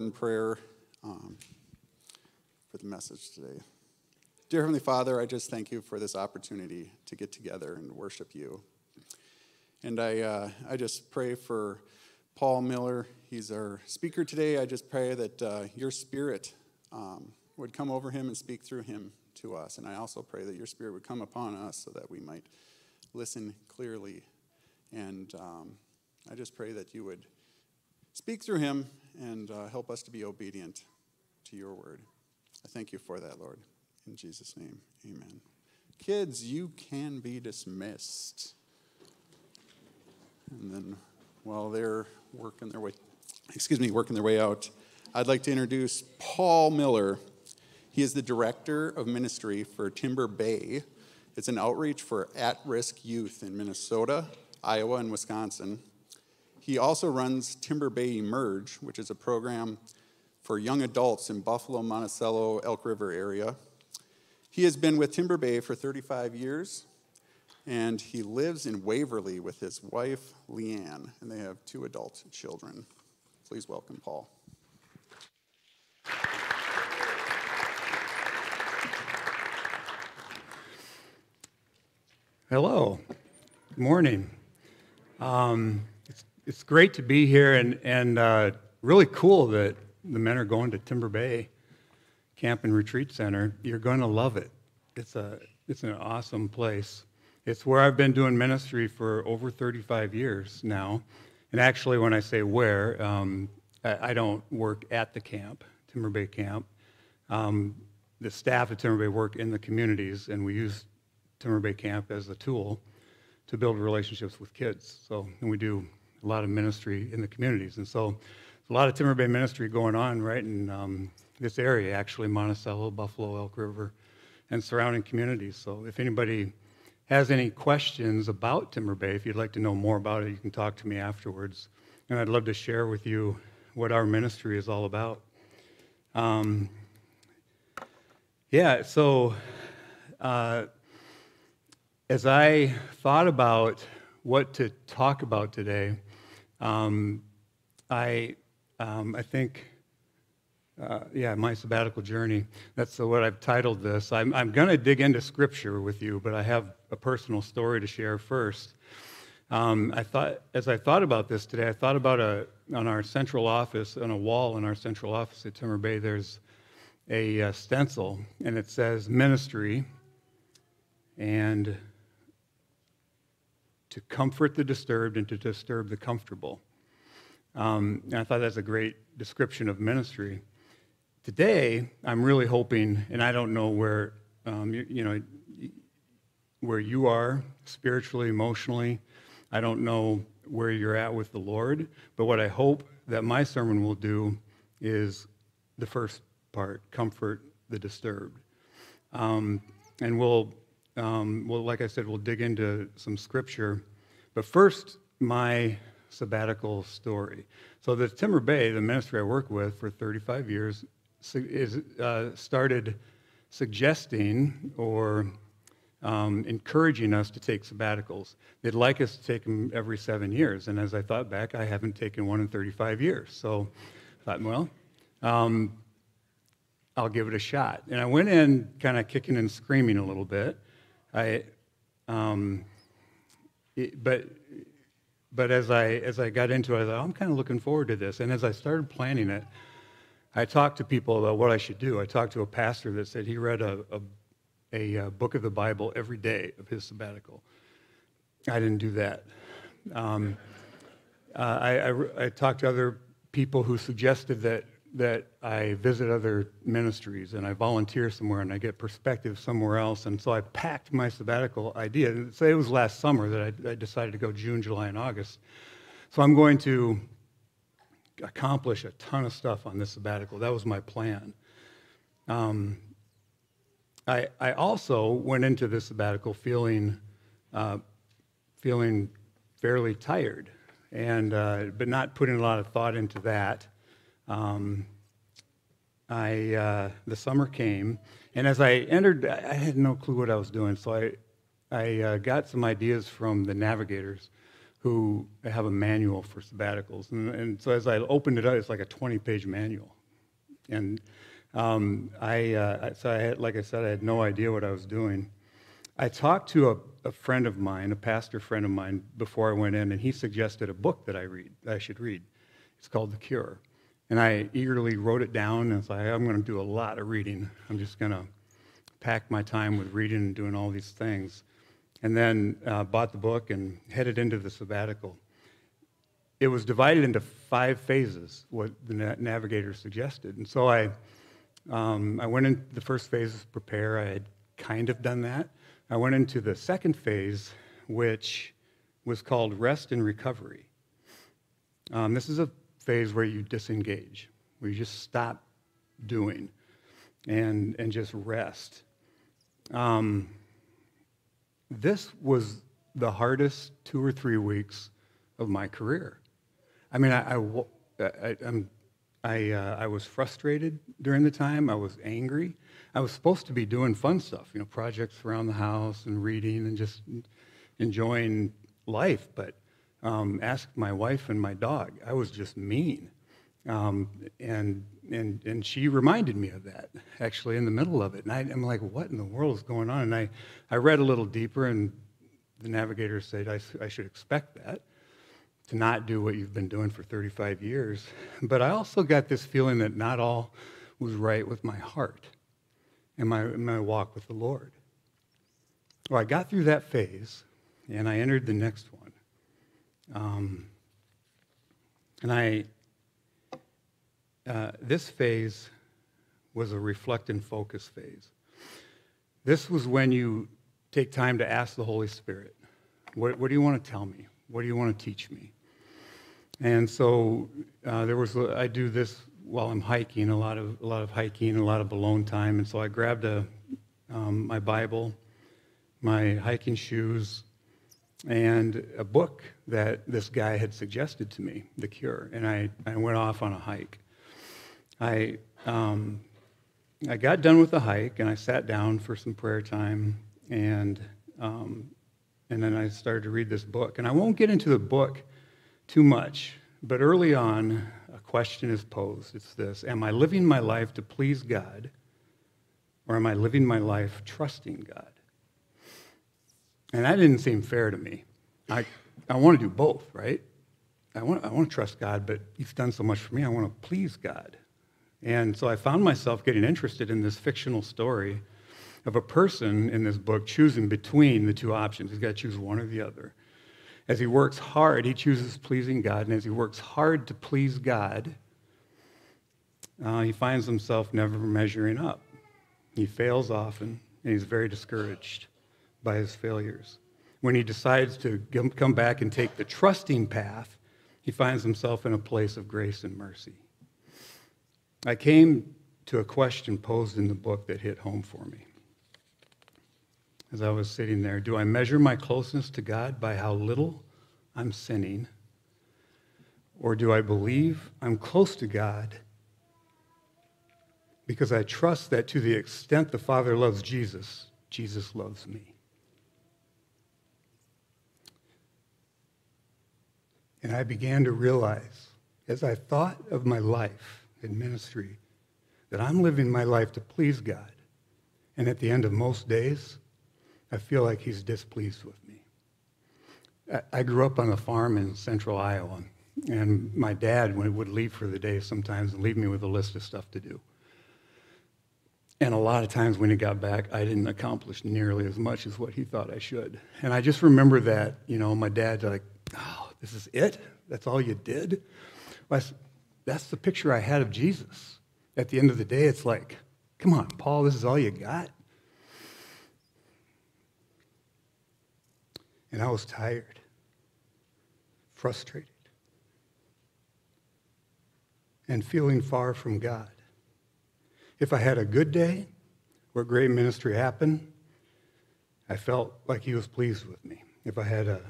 in prayer um, for the message today. Dear Heavenly Father, I just thank you for this opportunity to get together and worship you. And I, uh, I just pray for Paul Miller. He's our speaker today. I just pray that uh, your spirit um, would come over him and speak through him to us. And I also pray that your spirit would come upon us so that we might listen clearly. And um, I just pray that you would speak through him and uh, help us to be obedient to your word. I thank you for that, Lord. In Jesus' name, amen. Kids, you can be dismissed. And then while they're working their way, excuse me, working their way out, I'd like to introduce Paul Miller. He is the director of ministry for Timber Bay. It's an outreach for at risk youth in Minnesota, Iowa, and Wisconsin. He also runs Timber Bay Emerge, which is a program for young adults in Buffalo, Monticello, Elk River area. He has been with Timber Bay for 35 years, and he lives in Waverly with his wife, Leanne, and they have two adult children. Please welcome Paul. Hello. Good morning. Um, it's, great to be here and, and uh, really cool that the men are going to Timber Bay Camp and Retreat Center. You're going to love it. It's, a, it's an awesome place. It's where I've been doing ministry for over 35 years now. And actually, when I say where, um, I, I, don't work at the camp, Timber Bay Camp. Um, the staff at Timber Bay work in the communities, and we use Timber Bay Camp as a tool to build relationships with kids. So, and we do a lot of ministry in the communities. And so, a lot of Timber Bay ministry going on right in um, this area, actually, Monticello, Buffalo, Elk River, and surrounding communities. So, if anybody has any questions about Timber Bay, if you'd like to know more about it, you can talk to me afterwards. And I'd love to share with you what our ministry is all about. Um, yeah, so uh, as I thought about what to talk about today, um, I, um, I think, uh, yeah, my sabbatical journey. That's what I've titled this. I'm, I'm going to dig into scripture with you, but I have a personal story to share first. Um, I thought, as I thought about this today, I thought about a, on our central office, on a wall in our central office at Timber Bay, there's a, a stencil, and it says ministry and to comfort the disturbed and to disturb the comfortable. Um, and I thought that's a great description of ministry. Today, I'm really hoping, and I don't know where um, you, you know where you are spiritually, emotionally. I don't know where you're at with the Lord, but what I hope that my sermon will do is the first part: comfort the disturbed. Um, and we'll um, well, like I said, we'll dig into some scripture. But first, my sabbatical story. So, the Timber Bay, the ministry I work with for 35 years, is, uh, started suggesting or um, encouraging us to take sabbaticals. They'd like us to take them every seven years. And as I thought back, I haven't taken one in 35 years. So I thought, well, um, I'll give it a shot. And I went in kind of kicking and screaming a little bit. I, um, it, but but as I as I got into it, I thought I'm kind of looking forward to this. And as I started planning it, I talked to people about what I should do. I talked to a pastor that said he read a, a, a uh, book of the Bible every day of his sabbatical. I didn't do that. Um, uh, I, I, I talked to other people who suggested that that I visit other ministries and I volunteer somewhere and I get perspective somewhere else. And so I packed my sabbatical idea. Say it was last summer that I, I, decided to go June, July, and August. So I'm going to accomplish a ton of stuff on this sabbatical. That was my plan. Um, I, I also went into this sabbatical feeling, uh, feeling fairly tired, and, uh, but not putting a lot of thought into that. Um, I, uh, the summer came, and as I entered, I had no clue what I was doing. So I, I uh, got some ideas from the navigators, who have a manual for sabbaticals. And, and so as I opened it up, it's like a 20 page manual. And um, I, uh, so I had, like I said, I had no idea what I was doing. I talked to a, a, friend of mine, a pastor friend of mine, before I went in, and he suggested a book that I read, that I should read. It's called The Cure. And I eagerly wrote it down, and like, I'm going to do a lot of reading. I'm just going to pack my time with reading and doing all these things. And then uh, bought the book and headed into the sabbatical. It was divided into five phases, what the na- navigator suggested. And so I, um, I went into the first phase, prepare. I had kind of done that. I went into the second phase, which was called rest and recovery. Um, this is a phase where you disengage, where you just stop doing and, and just rest. Um, this was the hardest two or three weeks of my career. I mean, I, I, I, I'm I, uh, I was frustrated during the time. I was angry. I was supposed to be doing fun stuff, you know, projects around the house and reading and just enjoying life. But um, ask my wife and my dog. I was just mean. Um, and, and, and she reminded me of that, actually, in the middle of it. And I, am like, what in the world is going on? And I, I read a little deeper, and the navigator said I, I should expect that to not do what you've been doing for 35 years. But I also got this feeling that not all was right with my heart and my, my walk with the Lord. Well, I got through that phase and I entered the next one. Um, and I, uh, this phase was a reflect and focus phase. This was when you take time to ask the Holy Spirit, what, what do you want to tell me? What do you want to teach me? And so uh, there was, I do this while I'm hiking, a lot of, a lot of hiking, a lot of alone time. And so I grabbed a, um, my Bible, my hiking shoes, and a book that this guy had suggested to me, The Cure. And I, I went off on a hike. I, um, I got done with the hike and I sat down for some prayer time and, um, and then I started to read this book. And I won't get into the book too much, but early on, a question is posed. It's this Am I living my life to please God, or am I living my life trusting God? And that didn't seem fair to me. I, I want to do both, right? I want, I want to trust God, but He's done so much for me, I want to please God. And so I found myself getting interested in this fictional story of a person in this book choosing between the two options. He's got to choose one or the other. As he works hard, he chooses pleasing God, and as he works hard to please God, uh, he finds himself never measuring up. He fails often, and he's very discouraged by his failures. When he decides to come back and take the trusting path, he finds himself in a place of grace and mercy. I came to a question posed in the book that hit home for me as I was sitting there. Do I measure my closeness to God by how little I'm sinning? Or do I believe I'm close to God because I trust that to the extent the Father loves Jesus, Jesus loves me? And I began to realize as I thought of my life in ministry that I'm living my life to please God. And at the end of most days, I feel like he's displeased with me. I grew up on a farm in central Iowa, and my dad would leave for the day sometimes and leave me with a list of stuff to do. And a lot of times when he got back, I didn't accomplish nearly as much as what he thought I should. And I just remember that, you know, my dad like, oh, this is it? That's all you did? Well, that's the picture I had of Jesus. At the end of the day, it's like, come on, Paul, this is all you got? And I was tired, frustrated, and feeling far from God. If I had a good day where great ministry happened, I felt like He was pleased with me. If I had a,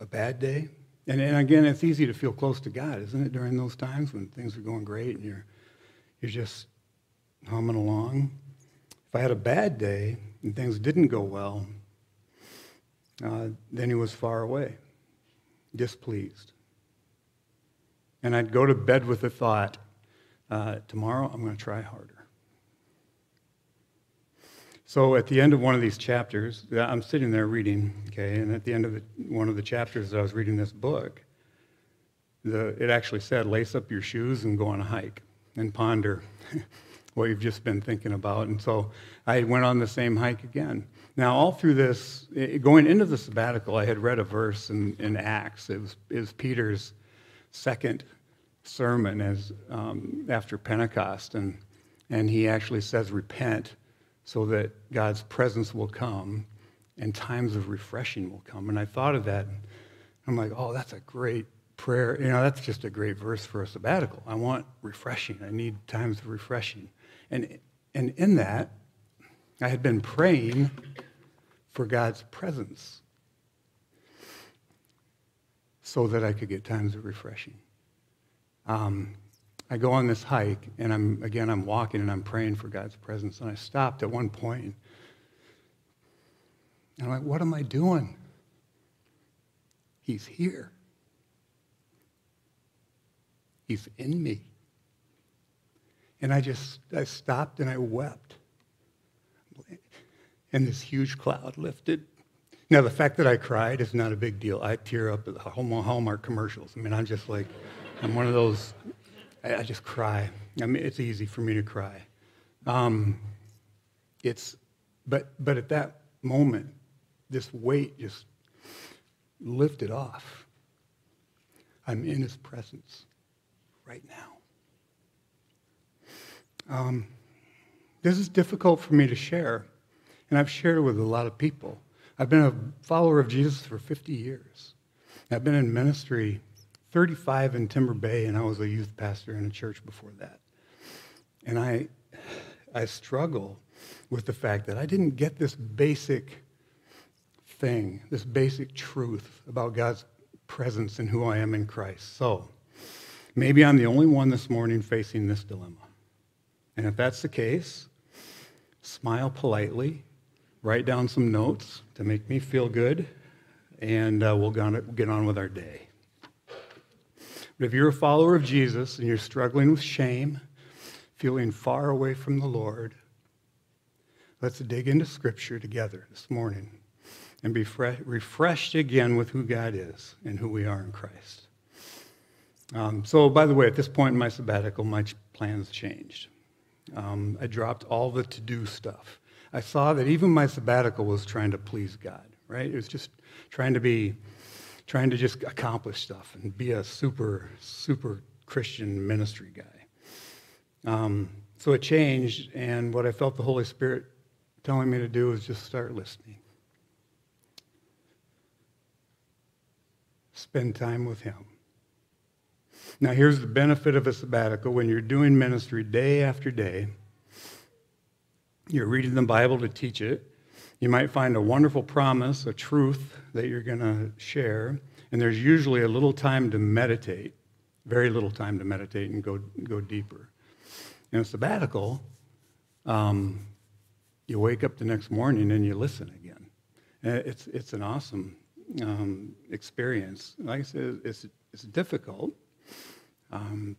a bad day, and, and again, it's easy to feel close to God, isn't it, during those times when things are going great and you're, you're just humming along? If I had a bad day and things didn't go well, uh, then he was far away. displeased. And I'd go to bed with the thought, uh, tomorrow I'm going to try harder. So at the end of one of these chapters, I'm sitting there reading, okay, and at the end of the, one of the chapters I was reading this book, the, it actually said, lace up your shoes and go on a hike and ponder what you've just been thinking about. And so I went on the same hike again. Now, all through this, going into the sabbatical, I had read a verse in, in Acts. It was, it was Peter's second sermon as, um, after Pentecost. And, and he actually says, repent so that God's presence will come and times of refreshing will come. And I thought of that. I'm like, oh, that's a great prayer. You know, that's just a great verse for a sabbatical. I want refreshing. I need times of refreshing. And, and in that, I had been praying for God's presence so that I could get times of refreshing. Um, I go on this hike, and I'm again I'm walking and I'm praying for God's presence. And I stopped at one point, and I'm like, "What am I doing? He's here. He's in me." And I just I stopped and I wept. And this huge cloud lifted. Now the fact that I cried is not a big deal. I tear up at the Hallmark commercials. I mean, I'm just like, I'm one of those I, I just cry. I mean, it's easy for me to cry. Um, it's, but, but at that moment, this weight just lifted off. I'm in his presence right now. Um, this is difficult for me to share, and I've shared with a lot of people. I've been a follower of Jesus for 50 years. I've been in ministry 35 in Timber Bay, and I was a youth pastor in a church before that. And I, I struggle with the fact that I didn't get this basic thing, this basic truth about God's presence and who I am in Christ. So maybe I'm the only one this morning facing this dilemma. And if that's the case, smile politely, write down some notes to make me feel good, and uh, we'll get on with our day. But if you're a follower of Jesus and you're struggling with shame, feeling far away from the Lord, let's dig into Scripture together this morning and be fre- refreshed again with who God is and who we are in Christ. Um, so, by the way, at this point in my sabbatical, my plans changed. Um, I dropped all the to do stuff. I saw that even my sabbatical was trying to please God, right? It was just trying to be trying to just accomplish stuff and be a super, super Christian ministry guy. Um, so it changed, and what I felt the Holy Spirit telling me to do was just start listening. Spend time with Him. Now, here's the benefit of a sabbatical when you're doing ministry day after day, you're reading the Bible to teach it, you might find a wonderful promise, a truth that you're going to share, and there's usually a little time to meditate, very little time to meditate and go, go deeper. In a sabbatical, um, you wake up the next morning and you listen again. It's, it's an awesome um, experience. Like I said, it's, it's difficult, um,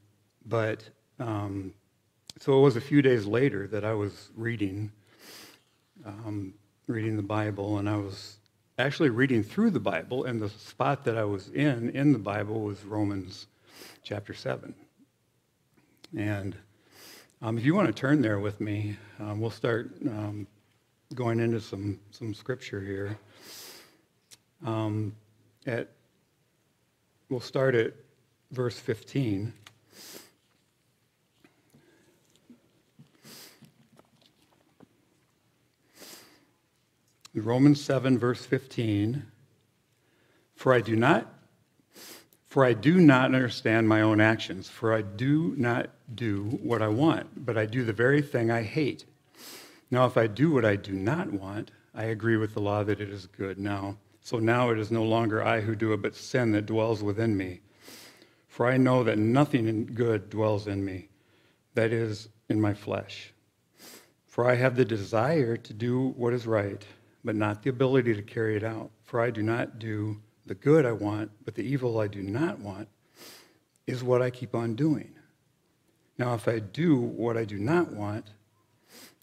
but um, so it was a few days later that I was reading um, reading the Bible, and I was actually reading through the Bible, and the spot that I was in in the Bible was Romans chapter 7. And um, if you want to turn there with me, um, we'll start um, going into some, some scripture here. Um, at, we'll start at verse 15. Romans 7, verse 15. For I do not for I do not understand my own actions, for I do not do what I want, but I do the very thing I hate. Now, if I do what I do not want, I agree with the law that it is good. Now, so now it is no longer I who do it, but sin that dwells within me. For I know that nothing good dwells in me, that is, in my flesh. For I have the desire to do what is right but not the ability to carry it out. For I do not do the good I want, but the evil I do not want, is what I keep on doing. Now, if I do what I do not want,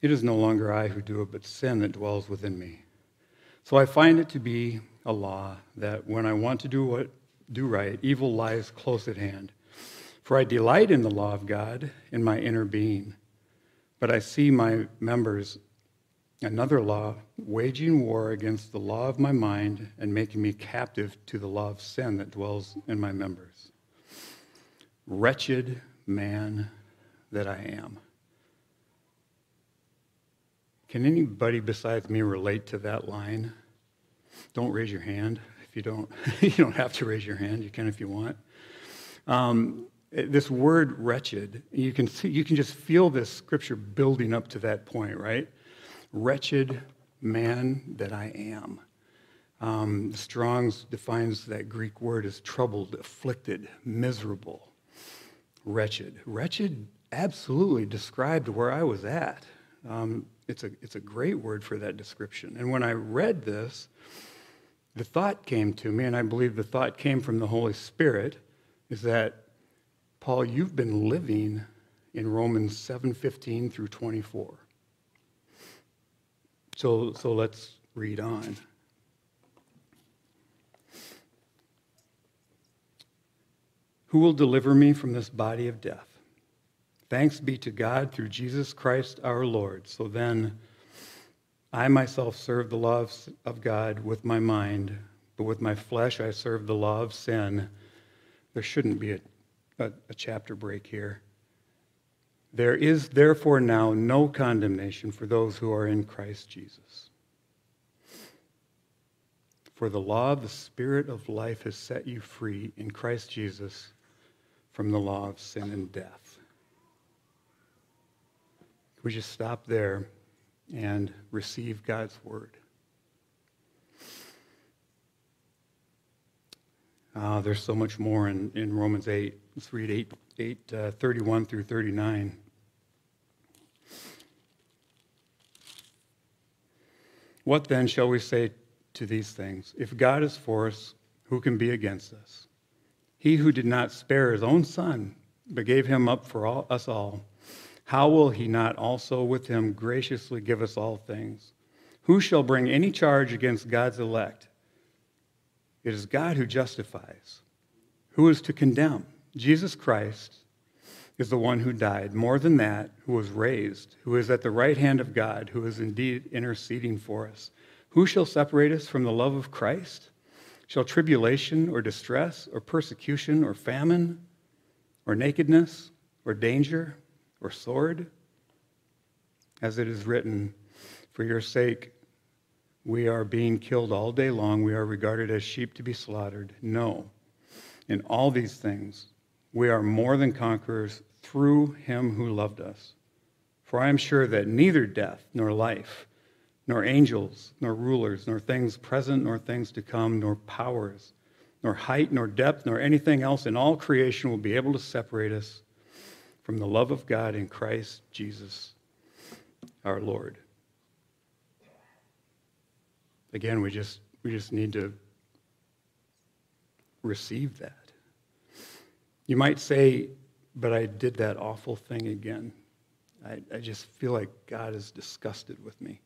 it is no longer I who do it, but sin that dwells within me. So I find it to be a law that when I want to do what do right, evil lies close at hand. For I delight in the law of God in my inner being, but I see my members another law waging war against the law of my mind and making me captive to the law of sin that dwells in my members. Wretched man that I am. Can anybody besides me relate to that line? Don't raise your hand if you don't. you don't have to raise your hand. You can if you want. Um, this word wretched, you can see, you can just feel this scripture building up to that point, right? Wretched man that I am. Um, Strong's defines that Greek word as troubled, afflicted, miserable, wretched. Wretched absolutely described where I was at. Um, it's, a, it's a great word for that description. And when I read this, the thought came to me, and I believe the thought came from the Holy Spirit, is that, Paul, you've been living in Romans 7:15 through 24. So, so let's read on. Who will deliver me from this body of death? Thanks be to God through Jesus Christ our Lord. So then, I myself serve the law of God with my mind, but with my flesh I serve the law of sin. There shouldn't be a, a, a chapter break here. There is therefore now no condemnation for those who are in Christ Jesus. For the law of the Spirit of life has set you free in Christ Jesus from the law of sin and death. We just stop there and receive God's word. Uh, there's so much more in, in Romans 8. Let's read 8, 8 uh, 31 through 39. What then shall we say to these things? If God is for us, who can be against us? He who did not spare his own son, but gave him up for all, us all, how will he not also with him graciously give us all things? Who shall bring any charge against God's elect? It is God who justifies. Who is to condemn? Jesus Christ is the one who died. More than that, who was raised, who is at the right hand of God, who is indeed interceding for us. Who shall separate us from the love of Christ? Shall tribulation or distress or persecution or famine or nakedness or danger or sword? As it is written, For your sake we are being killed all day long, we are regarded as sheep to be slaughtered. No. In all these things, we are more than conquerors through him who loved us. For I am sure that neither death nor life, nor angels, nor rulers, nor things present, nor things to come, nor powers, nor height, nor depth, nor anything else in all creation will be able to separate us from the love of God in Christ Jesus our Lord. Again, we just, we just need to receive that. You might say, but I did that awful thing again. I, I just feel like God is disgusted with me.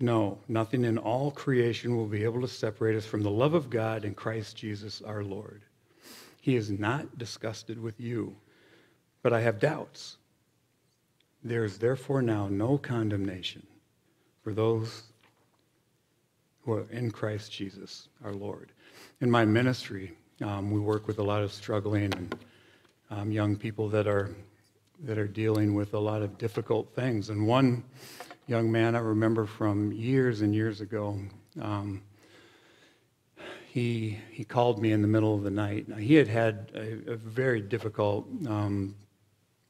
No, nothing in all creation will be able to separate us from the love of God in Christ Jesus our Lord. He is not disgusted with you, but I have doubts. There is therefore now no condemnation for those who are in Christ Jesus our Lord. In my ministry, um, we work with a lot of struggling and um, young people that are that are dealing with a lot of difficult things. And one young man I remember from years and years ago, um, he he called me in the middle of the night. Now, he had had a, a very difficult um,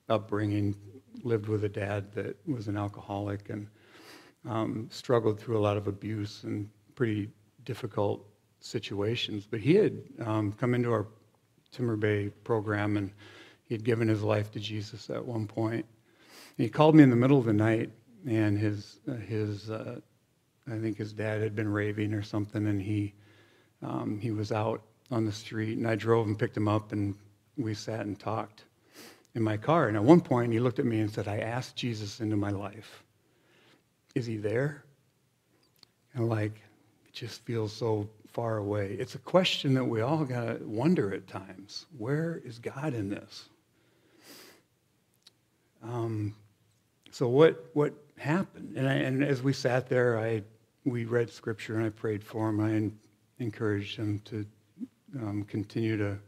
upbringing, lived with a dad that was an alcoholic, and um, struggled through a lot of abuse and pretty difficult situations. But he had um, come into our Timber Bay program and he had given his life to Jesus at one point. And he called me in the middle of the night, and his, uh, his uh, I think his dad had been raving or something, and he Um, he was out on the street, and I drove and picked him up, and we sat and talked in my car. And at one point, he looked at me and said, I asked Jesus into my life. Is he there? And like, it just feels so far away. It's a question that we all got to wonder at times. Where is God in this? Um, so what what happened? And, I, and as we sat there, I we read scripture and I prayed for him. I encouraged him to um, continue to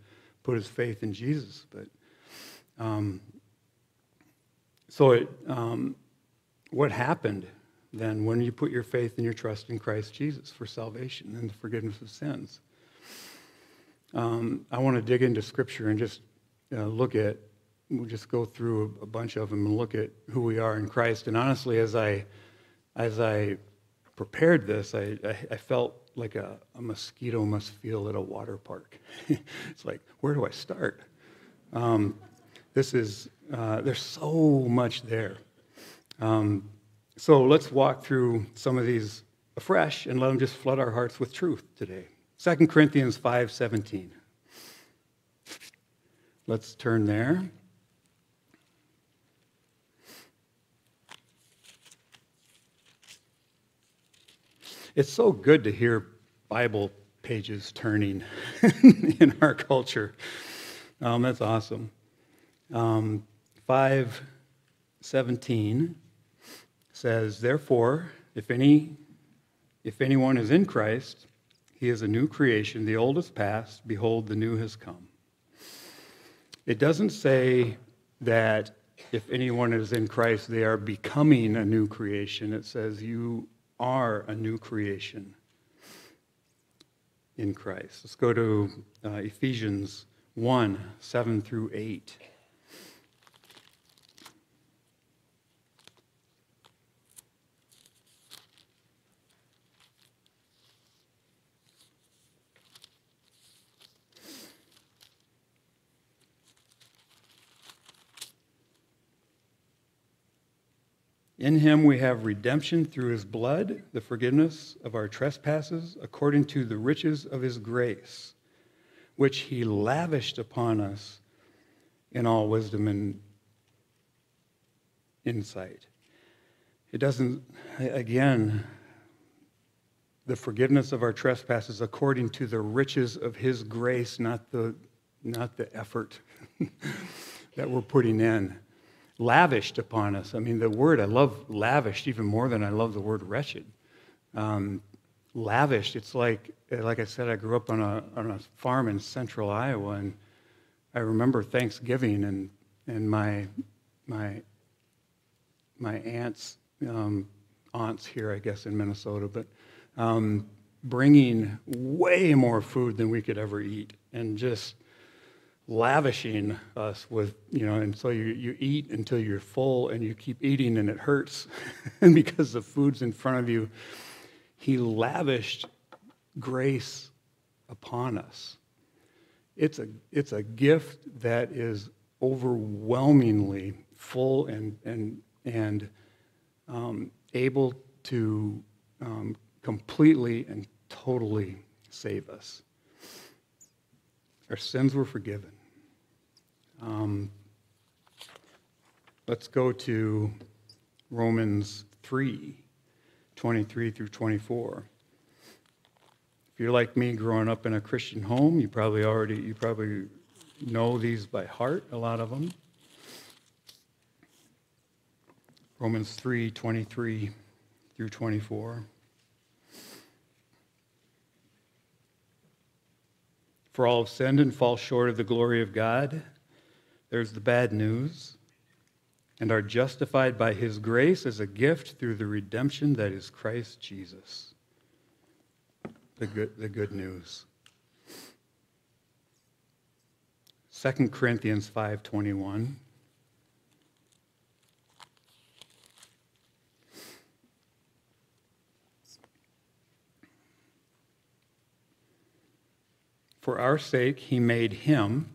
put his faith in Jesus. But um, so it, um, what happened then when you put your faith and your trust in Christ Jesus for salvation and the forgiveness of sins? Um, I want to dig into Scripture and just uh, look at, we'll just go through a, a bunch of them and look at who we are in Christ. And honestly, as I, as I prepared this, I, I, I felt like a, a, mosquito must feel at a water park. it's like, where do I start? Um, this is, uh, there's so much there. Um, so let's walk through some of these afresh and let them just flood our hearts with truth today. 2 Corinthians 5:17. Let's turn there. It's so good to hear Bible pages turning in our culture. Um, that's awesome. Um, 517 says, Therefore, if, any, if anyone is in Christ, he is a new creation. The old is past. Behold, the new has come. It doesn't say that if anyone is in Christ, they are becoming a new creation. It says you are a new creation in Christ. Let's go to uh, Ephesians 1 7 through 8. In him we have redemption through his blood, the forgiveness of our trespasses, according to the riches of his grace, which he lavished upon us in all wisdom and insight. It doesn't, again, the forgiveness of our trespasses according to the riches of his grace, not the, not the effort that we're putting in lavished upon us. I mean, the word, I love lavished even more than I love the word wretched. Um, lavished, it's like, like I said, I grew up on a, on a farm in central Iowa, and I remember Thanksgiving and, and my, my, my aunts, um, aunts here, I guess, in Minnesota, but um, bringing way more food than we could ever eat and just lavishing us with, you know, and so you, you eat until you're full and you keep eating and it hurts. and because the food's in front of you, he lavished grace upon us. It's a, it's a gift that is overwhelmingly full and, and, and um, able to um, completely and totally save us. Our sins were forgiven. Um, let's go to Romans 3 23 through 24. If you're like me growing up in a Christian home, you probably already you probably know these by heart, a lot of them. Romans 3 23 through 24. For all have sinned and fall short of the glory of God there's the bad news, and are justified by his grace as a gift through the redemption that is Christ Jesus. The good, the good news. 2 Corinthians 5:21 For our sake he made him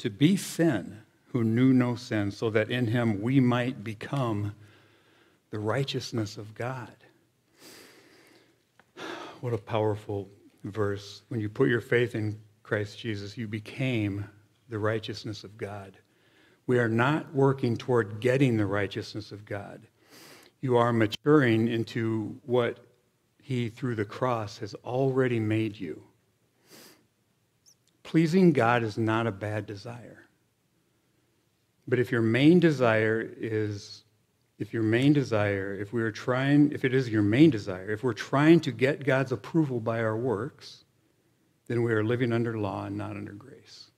to be sin who knew no sin, so that in him we might become the righteousness of God. What a powerful verse, when you put your faith in Christ Jesus, you became the righteousness of God. We are not working toward getting the righteousness of God. You are maturing into what He, through the cross, has already made you. Pleasing God is not a bad desire. But if your main desire is, if your main desire, if we are trying, if it is your main desire, if we're trying to get God's approval by our works, then we are living under law and not under grace.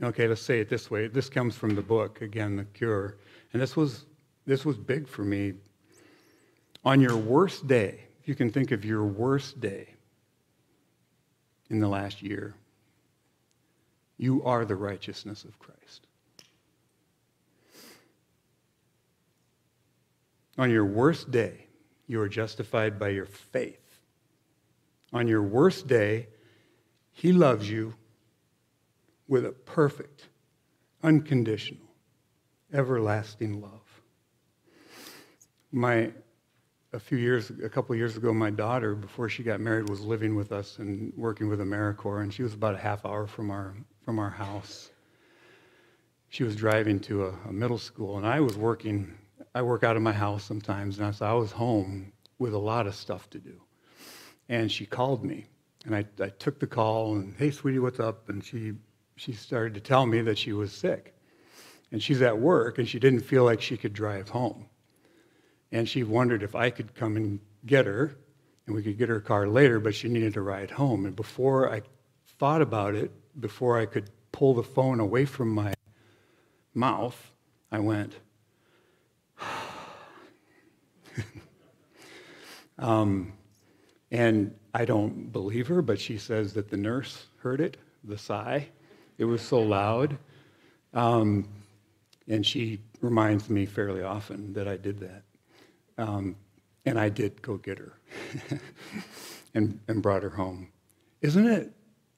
Okay, let's say it this way. This comes from the book, again, The Cure. And this was, this was big for me. On your worst day, if you can think of your worst day in the last year, you are the righteousness of Christ. On your worst day, you are justified by your faith. On your worst day, He loves you with a perfect, unconditional, everlasting love. My, a few years, a couple years ago, my daughter, before she got married, was living with us and working with AmeriCorps, and she was about a half hour from our, from our house. She was driving to a, a middle school, and I was working, I work out of my house sometimes, and I, so I was home with a lot of stuff to do. And she called me, and I, I took the call, and hey, sweetie, what's up? And she she started to tell me that she was sick. And she's at work and she didn't feel like she could drive home. And she wondered if I could come and get her and we could get her car later, but she needed a ride home. And before I thought about it, before I could pull the phone away from my mouth, I went, um, and I don't believe her, but she says that the nurse heard it, the sigh. It was so loud. Um, and she reminds me fairly often that I did that. Um, and I did go get her and, and brought her home. Isn't it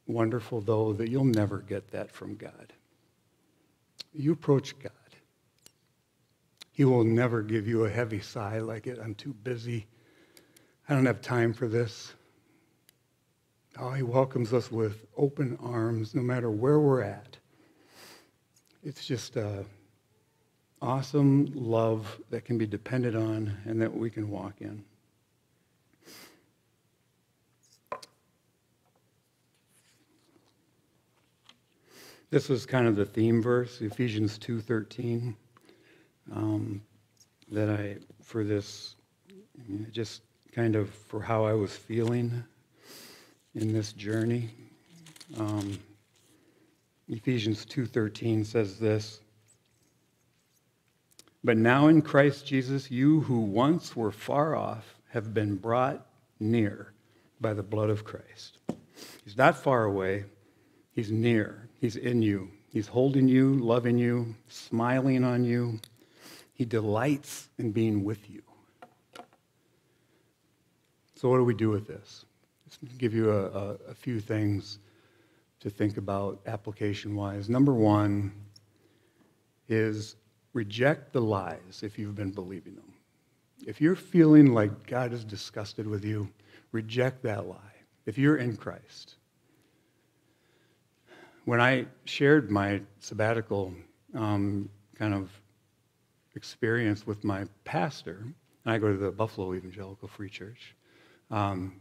wonderful, though, that you'll never get that from God? You approach God. He will never give you a heavy sigh like it. I'm too busy. I don't have time for this. Oh, he welcomes us with open arms no matter where we're at. It's just a awesome love that can be depended on and that we can walk in. This was kind of the theme verse, Ephesians 2.13, um, that I, for this, just kind of for how I was feeling in this journey. Um, Ephesians 2:13 says this, "But now in Christ Jesus, you who once were far off have been brought near by the blood of Christ." He's not far away, he's near. He's in you. He's holding you, loving you, smiling on you. He delights in being with you. So, what do we do with this? Just give you a, a, a few things to think about application wise. Number one is reject the lies if you've been believing them. If you're feeling like God is disgusted with you, reject that lie. If you're in Christ. When I shared my sabbatical um, kind of experience with my pastor, and I go to the Buffalo Evangelical Free Church, um,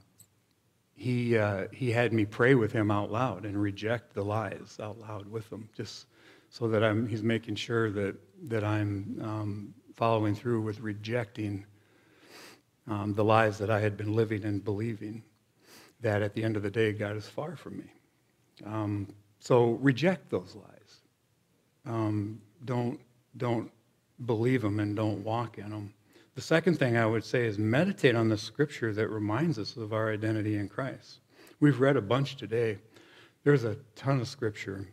he, uh, he had me pray with him out loud and reject the lies out loud with him, just so that I'm, he's making sure that, that I'm um, following through with rejecting um, the lies that I had been living and believing, that at the end of the day, God is far from me. Um, so reject those lies. Um, don't, don't believe them and don't walk in them. The second thing I would say is meditate on the scripture that reminds us of our identity in Christ. We've read a bunch today. There's a ton of scripture.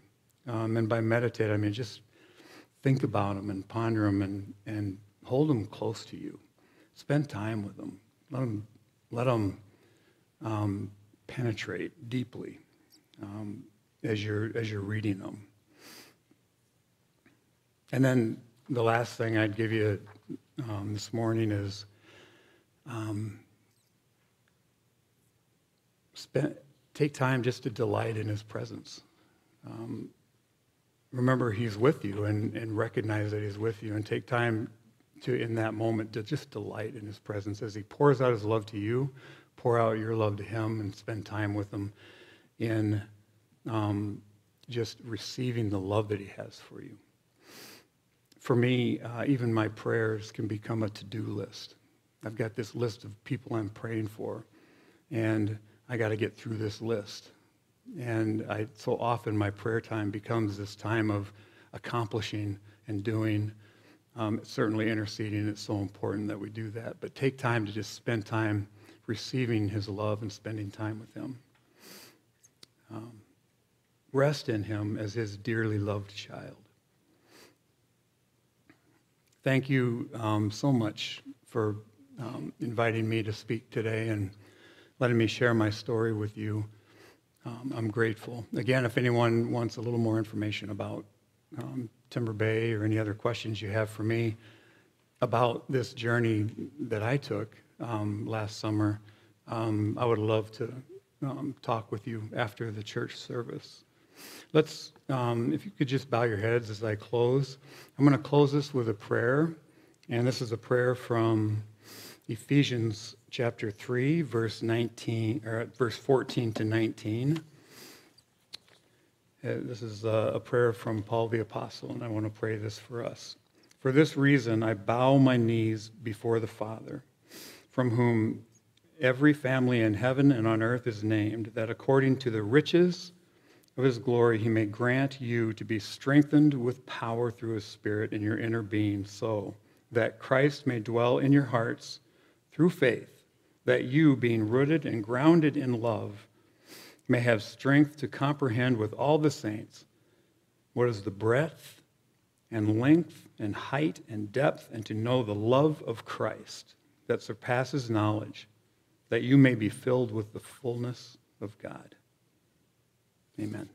Um, and by meditate, I mean just think about them and ponder them and, and hold them close to you. Spend time with them. Let them, let them um, penetrate deeply um, as, you're, as you're reading them. And then the last thing I'd give you um, this morning is um, spend, take time just to delight in his presence. Um, remember he's with you and, and recognize that he's with you and take time to, in that moment, to just delight in his presence as he pours out his love to you, pour out your love to him and spend time with him in um, just receiving the love that he has for you. For me, uh, even my prayers can become a to do list. I've got this list of people I'm praying for, and I got to get through this list. And I, so often my prayer time becomes this time of accomplishing and doing. Um, certainly interceding, it's so important that we do that. But take time to just spend time receiving his love and spending time with him. Um, rest in him as his dearly loved child. Thank you um, so much for um, inviting me to speak today and letting me share my story with you. Um, I'm grateful. Again, if anyone wants a little more information about um, Timber Bay or any other questions you have for me about this journey that I took um, last summer, um, I would love to um, talk with you after the church service. Let's, um, if you could just bow your heads as I close. I'm going to close this with a prayer, and this is a prayer from Ephesians chapter 3, verse 19, or verse 14 to 19. Uh, This is a a prayer from Paul the Apostle, and I want to pray this for us. For this reason, I bow my knees before the Father, from whom every family in heaven and on earth is named, that according to the riches of his glory, he may grant you to be strengthened with power through his Spirit in your inner being, so that Christ may dwell in your hearts through faith, that you, being rooted and grounded in love, may have strength to comprehend with all the saints what is the breadth and length and height and depth, and to know the love of Christ that surpasses knowledge, that you may be filled with the fullness of God. Amen.